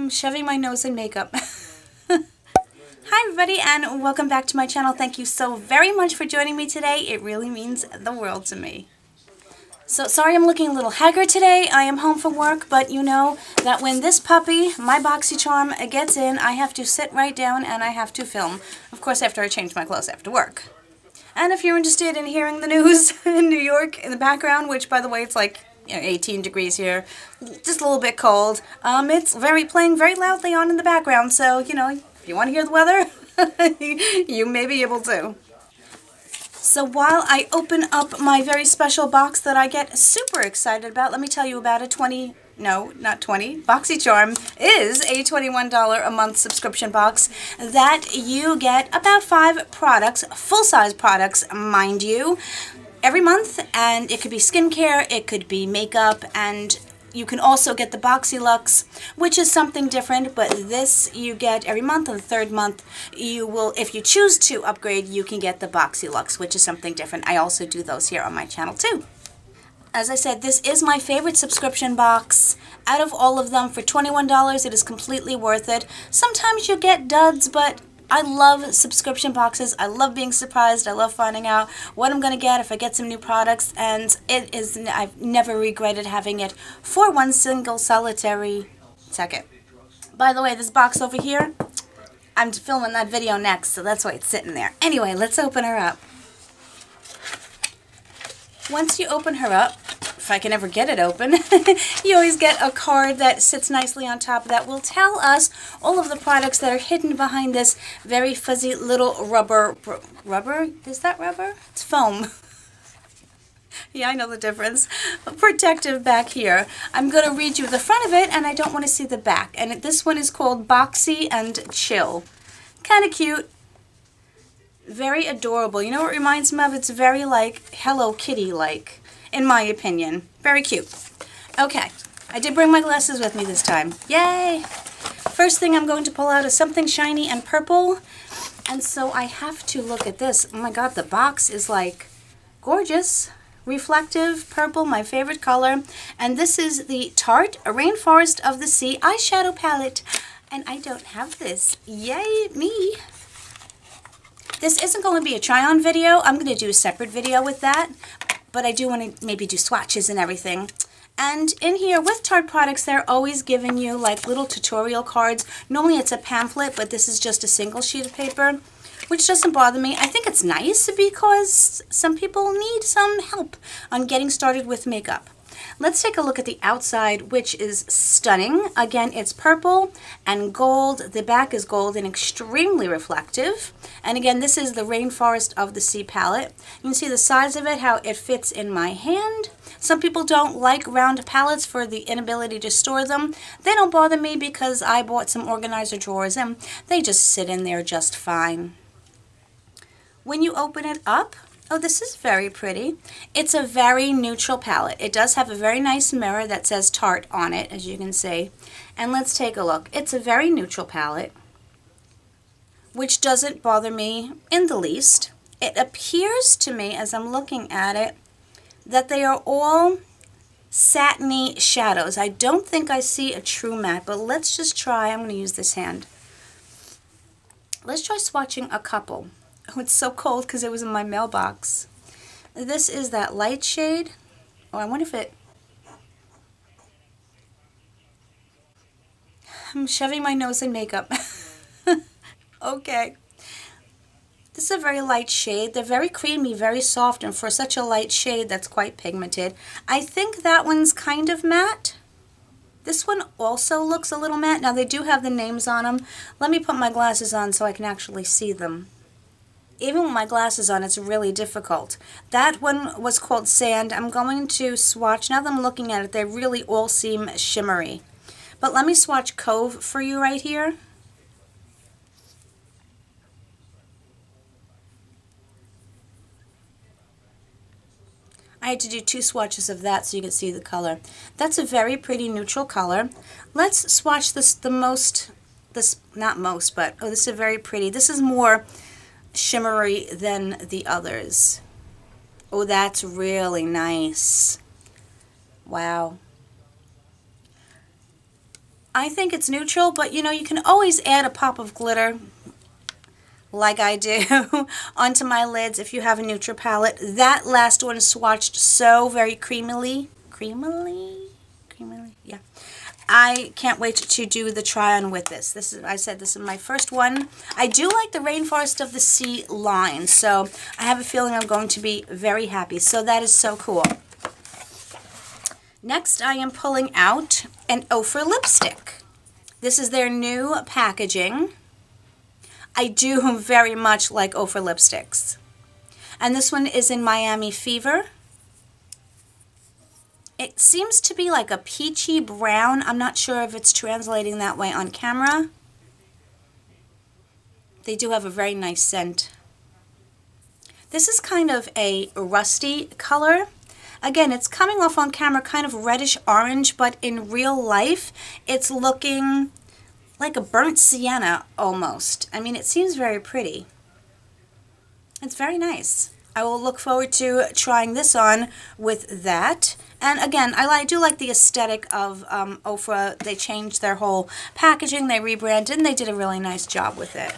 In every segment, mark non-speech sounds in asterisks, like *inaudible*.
I'm shoving my nose in makeup. *laughs* Hi everybody and welcome back to my channel. Thank you so very much for joining me today. It really means the world to me. So sorry I'm looking a little haggard today. I am home from work, but you know that when this puppy, my BoxyCharm, gets in, I have to sit right down and I have to film. Of course after I change my clothes after work. And if you're interested in hearing the news *laughs* in New York in the background, which by the way it's like you know, 18 degrees here, just a little bit cold, um, it's very playing very loudly on in the background, so you know, if you want to hear the weather, *laughs* you may be able to. So while I open up my very special box that I get super excited about, let me tell you about a 20, no, not 20, BoxyCharm is a $21 a month subscription box that you get about five products, full-size products, mind you, every month. And it could be skincare, it could be makeup, and you can also get the BoxyLuxe, which is something different, but this you get every month. On the third month, you will, if you choose to upgrade, you can get the BoxyLuxe, which is something different. I also do those here on my channel too. As I said, this is my favorite subscription box. Out of all of them, for $21, it is completely worth it. Sometimes you get duds, but I love subscription boxes. I love being surprised. I love finding out what I'm going to get if I get some new products. And it is, I've never regretted having it for one single solitary second. By the way, this box over here, I'm filming that video next, so that's why it's sitting there. Anyway, let's open her up. Once you open her up, if I can ever get it open, *laughs* you always get a card that sits nicely on top that will tell us all of the products that are hidden behind this very fuzzy little rubber, rubber? Is that rubber? It's foam. *laughs* yeah, I know the difference. Protective back here. I'm going to read you the front of it, and I don't want to see the back. And this one is called Boxy and Chill. Kind of cute. Very adorable. You know what it reminds me of? It's very like Hello Kitty-like in my opinion. Very cute. Okay, I did bring my glasses with me this time. Yay! First thing I'm going to pull out is something shiny and purple. And so I have to look at this. Oh my god, the box is like gorgeous. Reflective purple, my favorite color. And this is the Tarte Rainforest of the Sea eyeshadow palette. And I don't have this. Yay, me! This isn't going to be a try-on video. I'm going to do a separate video with that but I do want to maybe do swatches and everything. And in here with Tarte products, they're always giving you like little tutorial cards. Normally it's a pamphlet, but this is just a single sheet of paper, which doesn't bother me. I think it's nice because some people need some help on getting started with makeup. Let's take a look at the outside, which is stunning. Again, it's purple and gold. The back is gold and extremely reflective. And again, this is the Rainforest of the Sea palette. You can see the size of it, how it fits in my hand. Some people don't like round palettes for the inability to store them. They don't bother me because I bought some organizer drawers and they just sit in there just fine. When you open it up, Oh, this is very pretty. It's a very neutral palette. It does have a very nice mirror that says Tarte on it, as you can see. And let's take a look. It's a very neutral palette, which doesn't bother me in the least. It appears to me, as I'm looking at it, that they are all satiny shadows. I don't think I see a true matte, but let's just try. I'm going to use this hand. Let's try swatching a couple. Oh, it's so cold because it was in my mailbox. This is that light shade. Oh, I wonder if it... I'm shoving my nose in makeup. *laughs* okay. This is a very light shade. They're very creamy, very soft, and for such a light shade that's quite pigmented. I think that one's kind of matte. This one also looks a little matte. Now, they do have the names on them. Let me put my glasses on so I can actually see them even with my glasses on, it's really difficult. That one was called Sand. I'm going to swatch. Now that I'm looking at it, they really all seem shimmery. But let me swatch Cove for you right here. I had to do two swatches of that so you can see the color. That's a very pretty neutral color. Let's swatch this the most, this not most, but oh, this is very pretty. This is more shimmery than the others. Oh, that's really nice. Wow. I think it's neutral, but you know, you can always add a pop of glitter like I do *laughs* onto my lids if you have a neutral palette. That last one swatched so very creamily. Creamily? I can't wait to do the try on with this. This is, I said this is my first one. I do like the Rainforest of the Sea line, so I have a feeling I'm going to be very happy. So that is so cool. Next, I am pulling out an Ofra lipstick. This is their new packaging. I do *laughs* very much like Ofra lipsticks. And this one is in Miami Fever. It seems to be like a peachy brown. I'm not sure if it's translating that way on camera. They do have a very nice scent. This is kind of a rusty color. Again, it's coming off on camera kind of reddish orange, but in real life, it's looking like a burnt sienna almost. I mean, it seems very pretty. It's very nice. I will look forward to trying this on with that. And again, I, I do like the aesthetic of um, Ofra. They changed their whole packaging, they rebranded, and they did a really nice job with it.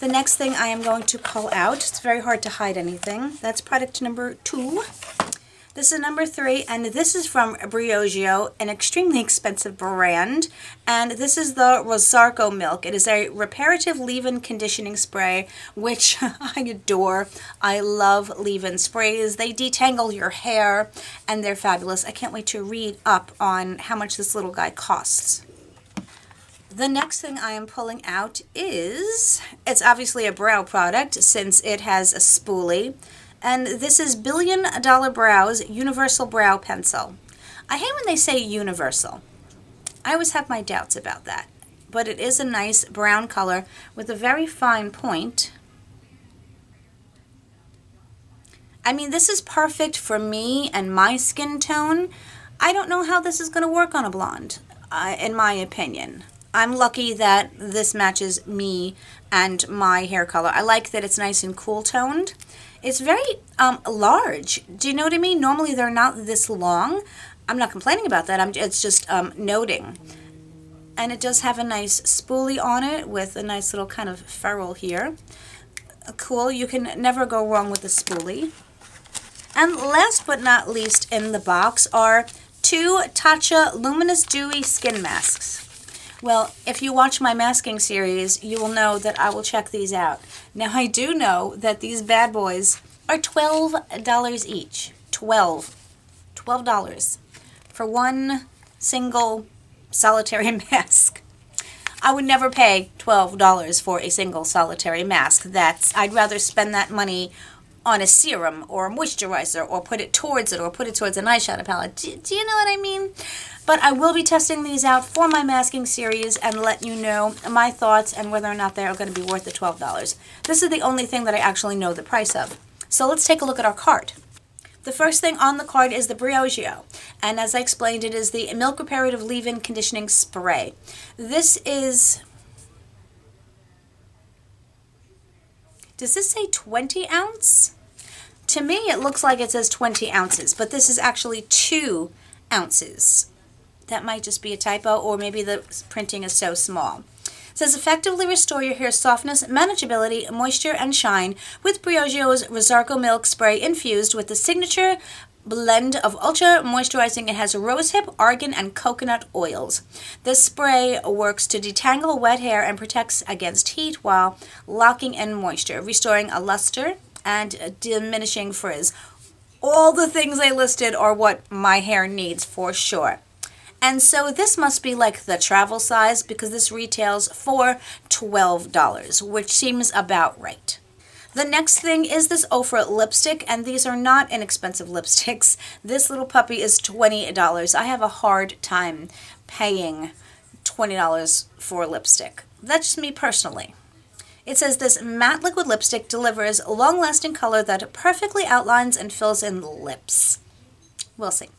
The next thing I am going to pull out, it's very hard to hide anything, that's product number two. This is number three, and this is from Briogeo, an extremely expensive brand. And this is the Rosarco Milk. It is a reparative leave-in conditioning spray, which *laughs* I adore. I love leave-in sprays. They detangle your hair, and they're fabulous. I can't wait to read up on how much this little guy costs. The next thing I am pulling out is, it's obviously a brow product since it has a spoolie. And this is Billion Dollar Brows Universal Brow Pencil. I hate when they say universal. I always have my doubts about that. But it is a nice brown color with a very fine point. I mean, this is perfect for me and my skin tone. I don't know how this is going to work on a blonde, uh, in my opinion. I'm lucky that this matches me and my hair color. I like that it's nice and cool toned. It's very um, large. Do you know what I mean? Normally they're not this long. I'm not complaining about that. I'm, it's just um, noting. And it does have a nice spoolie on it with a nice little kind of ferrule here. Uh, cool. You can never go wrong with the spoolie. And last but not least in the box are two Tatcha Luminous Dewy Skin Masks. Well, if you watch my masking series, you will know that I will check these out. Now, I do know that these bad boys are $12 each. 12 $12 for one single solitary *laughs* mask. I would never pay $12 for a single solitary mask. That's I'd rather spend that money on a serum or a moisturizer or put it towards it or put it towards an eyeshadow palette. Do, do, you know what I mean? But I will be testing these out for my masking series and let you know my thoughts and whether or not they are going to be worth the $12. This is the only thing that I actually know the price of. So let's take a look at our card. The first thing on the card is the Briogeo, and as I explained, it is the Milk Reparative Leave-In Conditioning Spray. This is Does this say 20 ounce? To me, it looks like it says 20 ounces, but this is actually 2 ounces. That might just be a typo, or maybe the printing is so small. It says effectively restore your hair's softness, manageability, moisture, and shine with Briogeo's Rosarco Milk Spray infused with the signature blend of ultra moisturizing. It has rosehip, argan, and coconut oils. This spray works to detangle wet hair and protects against heat while locking in moisture, restoring a luster and diminishing frizz. All the things I listed are what my hair needs for sure. And so this must be like the travel size because this retails for $12, which seems about right. The next thing is this Ofra lipstick, and these are not inexpensive *laughs* lipsticks. This little puppy is $20. I have a hard time paying $20 for a lipstick. That's just me personally. It says this matte liquid lipstick delivers long-lasting color that perfectly outlines and fills in lips. We'll see.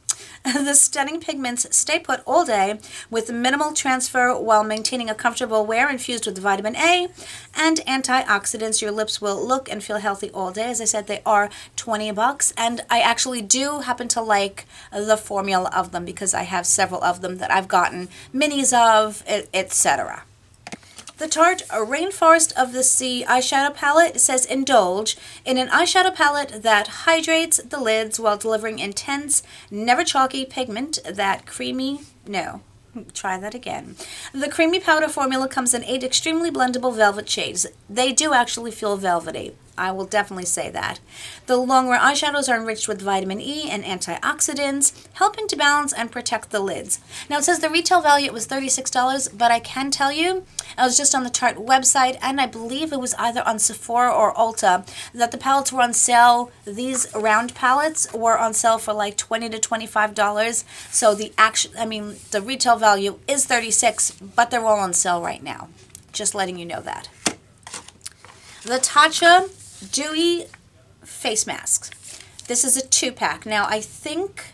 *laughs* the stunning pigments stay put all day with minimal transfer while maintaining a comfortable wear infused with vitamin A and antioxidants. Your lips will look and feel healthy all day. As I said, they are 20 bucks and I actually do happen to like the formula of them because I have several of them that I've gotten minis of, etc. The Tarte Rainforest of the Sea eyeshadow palette says indulge in an eyeshadow palette that hydrates the lids while delivering intense, never chalky pigment that creamy, no, try that again. The creamy powder formula comes in eight extremely blendable velvet shades. They do actually feel velvety. I will definitely say that. The longwear eyeshadows are enriched with vitamin E and antioxidants, helping to balance and protect the lids. Now it says the retail value was $36, but I can tell you, I was just on the Tarte website, and I believe it was either on Sephora or Ulta, that the palettes were on sale. These round palettes were on sale for like 20 to $25. So the actual, I mean, the retail value is 36 but they're all on sale right now. Just letting you know that. The Tatcha Dewy Face Masks. This is a two-pack. Now, I think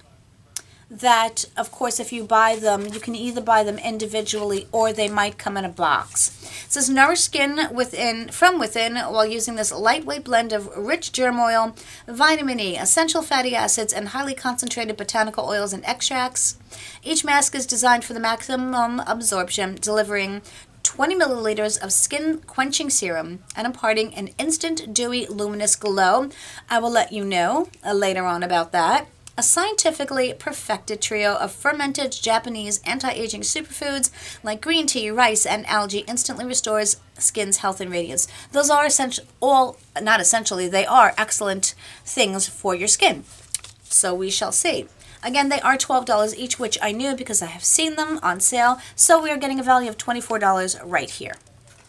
that, of course, if you buy them, you can either buy them individually or they might come in a box. It says nourish skin within from within while using this lightweight blend of rice germ oil, vitamin E, essential fatty acids, and highly concentrated botanical oils and extracts. Each mask is designed for the maximum absorption, delivering 20 milliliters of skin quenching serum and imparting an instant dewy luminous glow. I will let you know uh, later on about that. A scientifically perfected trio of fermented Japanese anti-aging superfoods like green tea, rice, and algae instantly restores skin's health and radiance. Those are essential, all, not essentially, they are excellent things for your skin. So we shall see. Again, they are $12 each, which I knew because I have seen them on sale. So we are getting a value of $24 right here.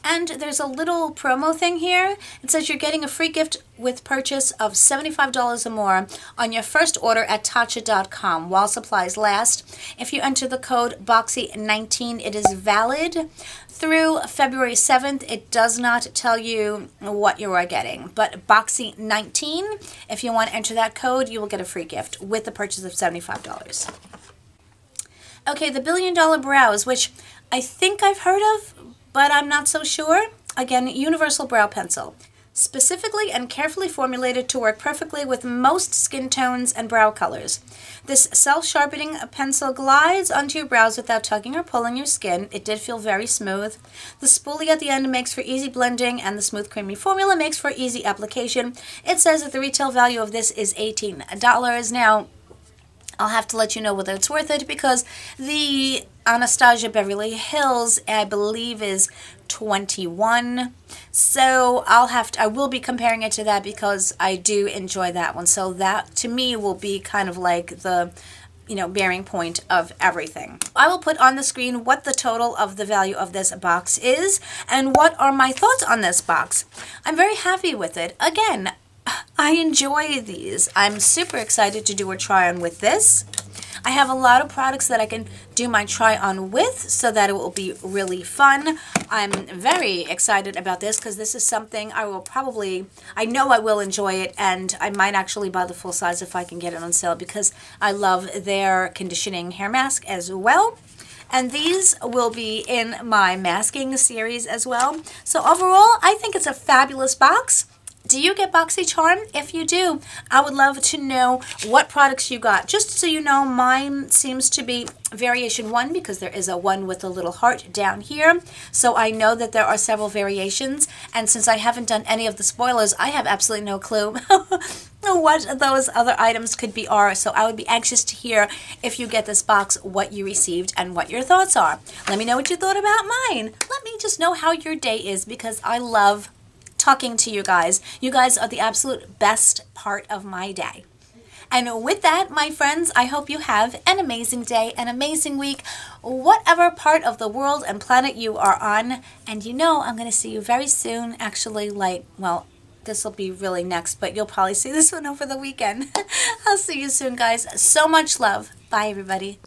And there's a little promo thing here. It says you're getting a free gift with purchase of $75 or more on your first order at Tatcha.com while supplies last. If you enter the code BOXY19, it is valid through February 7th. It does not tell you what you are getting, but BOXY19, if you want to enter that code, you will get a free gift with the purchase of $75. Okay, the Billion Dollar Brows, which I think I've heard of, but I'm not so sure. Again, Universal Brow Pencil. Specifically and carefully formulated to work perfectly with most skin tones and brow colors. This self-sharpening pencil glides onto your brows without tugging or pulling your skin. It did feel very smooth. The spoolie at the end makes for easy blending and the smooth creamy formula makes for easy application. It says that the retail value of this is $18. Now, I'll have to let you know whether it's worth it because the Anastasia Beverly Hills, I believe, is 21. So I'll have to, I will be comparing it to that because I do enjoy that one. So that to me will be kind of like the you know, bearing point of everything. I will put on the screen what the total of the value of this box is and what are my thoughts on this box. I'm very happy with it. Again, I enjoy these. I'm super excited to do a try on with this. I have a lot of products that I can do my try on with so that it will be really fun. I'm very excited about this because this is something I will probably, I know I will enjoy it and I might actually buy the full size if I can get it on sale because I love their conditioning hair mask as well. And these will be in my masking series as well. So overall, I think it's a fabulous box. Do you get BoxyCharm? If you do, I would love to know what products you got. Just so you know, mine seems to be variation one because there is a one with a little heart down here. So I know that there are several variations. And since I haven't done any of the spoilers, I have absolutely no clue *laughs* what those other items could be are. So I would be anxious to hear if you get this box, what you received and what your thoughts are. Let me know what you thought about mine. Let me just know how your day is because I love talking to you guys. You guys are the absolute best part of my day. And with that, my friends, I hope you have an amazing day, an amazing week, whatever part of the world and planet you are on. And you know, I'm going to see you very soon. Actually, like, well, this will be really next, but you'll probably see this one over the weekend. *laughs* I'll see you soon, guys. So much love. Bye, everybody.